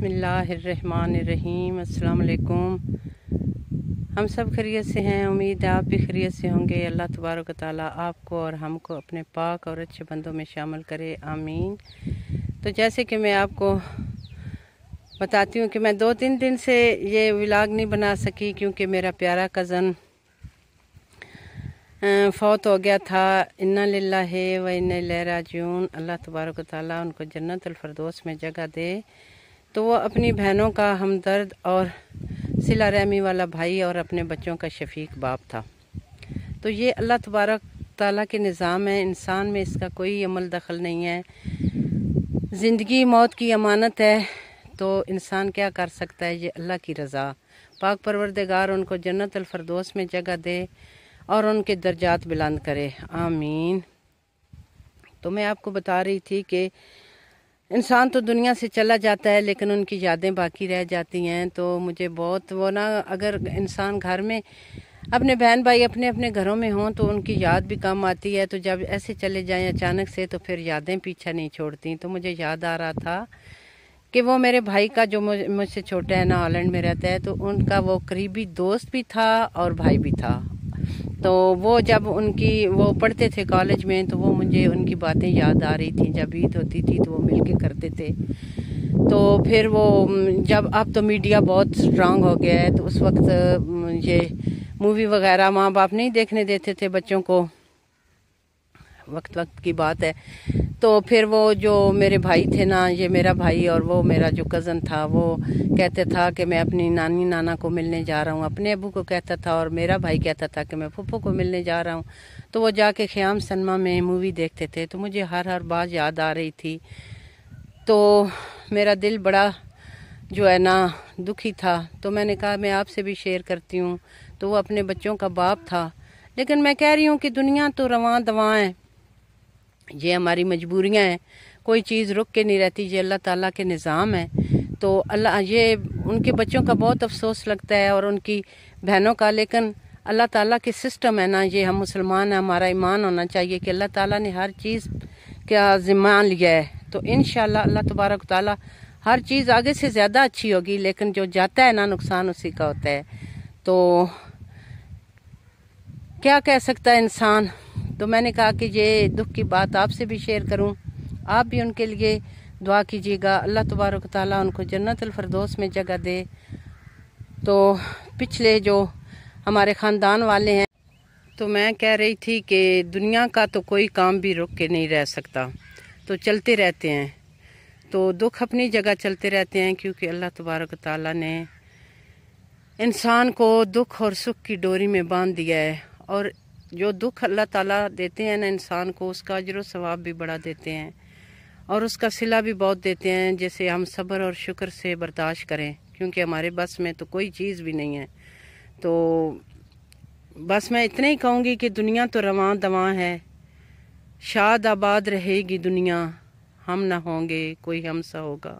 बिसमीम अस्सलाम हम सब खरीत से हैं, उम्मीद है आप भी खरीत से होंगे। अल्लाह तबारक ताली आपको और हमको अपने पाक और अच्छे बंदों में शामिल करे। आमीन। तो जैसे कि मैं आपको बताती हूँ कि मैं दो तीन दिन से ये व्लाग नहीं बना सकी, क्योंकि मेरा प्यारा कज़न फौत हो गया था। इन्ना लिल्ला है व लहरा जून अल्लाह तबारक ताली उनको जन्नतफरदोस में जगह दे। तो वो अपनी बहनों का हमदर्द और सिला रहमी वाला भाई और अपने बच्चों का शफीक बाप था। तो ये अल्लाह तबारक ताला के निज़ाम है। इंसान में इसका कोई अमल दखल नहीं है। ज़िंदगी मौत की अमानत है तो इंसान क्या कर सकता है? ये अल्लाह की रज़ा। पाक परवरदिगार उनको जन्नत अलफरदोस में जगह दे और उनके दर्जात बुलंद करे। आमीन। तो मैं आपको बता रही थी कि इंसान तो दुनिया से चला जाता है, लेकिन उनकी यादें बाकी रह जाती हैं। तो मुझे बहुत, वो ना, अगर इंसान घर में अपने बहन भाई अपने अपने घरों में हों तो उनकी याद भी कम आती है। तो जब ऐसे चले जाएँ अचानक से तो फिर यादें पीछा नहीं छोड़ती। तो मुझे याद आ रहा था कि वो मेरे भाई का, जो मुझसे छोटा है ना हॉलैंड में रहता है तो उनका वो करीबी दोस्त भी था और भाई भी था। तो वो जब उनकी, वो पढ़ते थे कॉलेज में तो वो मुझे उनकी बातें याद आ रही थी। जब ईद होती थी तो वो मिल के करते थे। तो फिर वो, जब अब तो मीडिया बहुत स्ट्रांग हो गया है तो उस वक्त ये मूवी वगैरह माँ बाप नहीं देखने देते थे बच्चों को। वक्त वक्त की बात है। तो फिर वो जो मेरे भाई थे ना, ये मेरा भाई और वो मेरा जो कज़न था, वो कहते था कि मैं अपनी नानी नाना को मिलने जा रहा हूँ। अपने अबू को कहता था और मेरा भाई कहता था कि मैं फुप्पो को मिलने जा रहा हूँ। तो वो जाके ख़याम सनमा में मूवी देखते थे तो मुझे हर हर बात याद आ रही थी। तो मेरा दिल बड़ा जो है ना, दुखी था। तो मैंने कहा, मैं आपसे भी शेयर करती हूँ। तो वो अपने बच्चों का बाप था। लेकिन मैं कह रही हूँ कि दुनिया तो रवा दवा है। ये हमारी मजबूरियाँ हैं। कोई चीज़ रुक के नहीं रहती, ये अल्लाह ताला के निज़ाम है। तो अल्लाह, ये उनके बच्चों का बहुत अफसोस लगता है और उनकी बहनों का, लेकिन अल्लाह ताला के सिस्टम है ना, ये हम मुसलमान हैं, हमारा ईमान होना चाहिए कि अल्लाह ताला ने हर चीज़ का ज़िम्मान लिया है। तो इन अल्लाह तबारक ताली हर चीज़ आगे से ज़्यादा अच्छी होगी, लेकिन जो जाता है ना, नुकसान उसी का होता है। तो क्या कह सकता है इंसान? तो मैंने कहा कि ये दुख की बात आपसे भी शेयर करूँ। आप भी उनके लिए दुआ कीजिएगा। अल्लाह तबारक ताली उनको जन्नत अलफरदोस में जगह दे। तो पिछले जो हमारे ख़ानदान वाले हैं तो मैं कह रही थी कि दुनिया का तो कोई काम भी रुक के नहीं रह सकता। तो चलते रहते हैं। तो दुख अपनी जगह चलते रहते हैं क्योंकि अल्लाह तबारक ताली ने इंसान को दुख और सुख की डोरी में बाँध दिया है। और जो दुख अल्लाह ताला देते हैं ना इंसान को, उसका अजर सवाब भी बढ़ा देते हैं और उसका सिला भी बहुत देते हैं, जैसे हम सब्र और शुक्र से बर्दाश्त करें, क्योंकि हमारे बस में तो कोई चीज़ भी नहीं है। तो बस मैं इतना ही कहूँगी कि दुनिया तो रवां दवा है, शाद आबाद रहेगी दुनिया, हम ना होंगे कोई हमसा होगा।